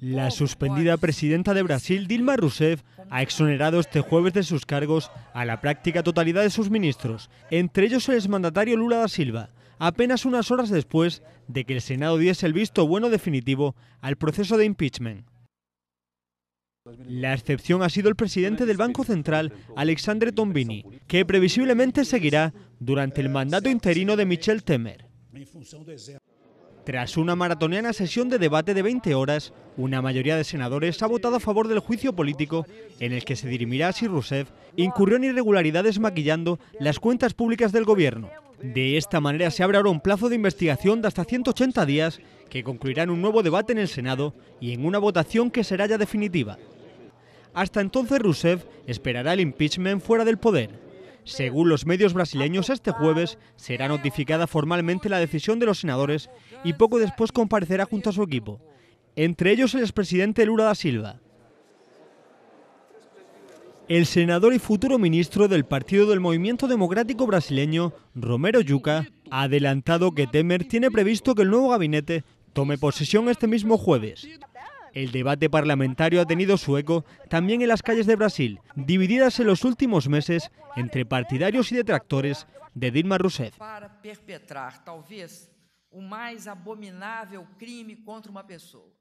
La suspendida presidenta de Brasil, Dilma Rousseff, ha exonerado este jueves de sus cargos a la práctica totalidad de sus ministros, entre ellos el exmandatario Lula da Silva, apenas unas horas después de que el Senado diese el visto bueno definitivo al proceso de impeachment. La excepción ha sido el presidente del Banco Central, Alexandre Tombini, que previsiblemente seguirá durante el mandato interino de Michel Temer. Tras una maratoniana sesión de debate de 20 horas, una mayoría de senadores ha votado a favor del juicio político en el que se dirimirá si Rousseff incurrió en irregularidades maquillando las cuentas públicas del gobierno. De esta manera se abre ahora un plazo de investigación de hasta 180 días que concluirá en un nuevo debate en el Senado y en una votación que será ya definitiva. Hasta entonces Rousseff esperará el impeachment fuera del poder. Según los medios brasileños, este jueves será notificada formalmente la decisión de los senadores y poco después comparecerá junto a su equipo, entre ellos el expresidente Lula da Silva. El senador y futuro ministro del Partido del Movimiento Democrático Brasileño, Romero Yuca, ha adelantado que Temer tiene previsto que el nuevo gabinete tome posesión este mismo jueves. El debate parlamentario ha tenido su eco también en las calles de Brasil, divididas en los últimos meses entre partidarios y detractores de Dilma Rousseff. Para perpetrar, talvez, o mais abominável crime contra uma pessoa.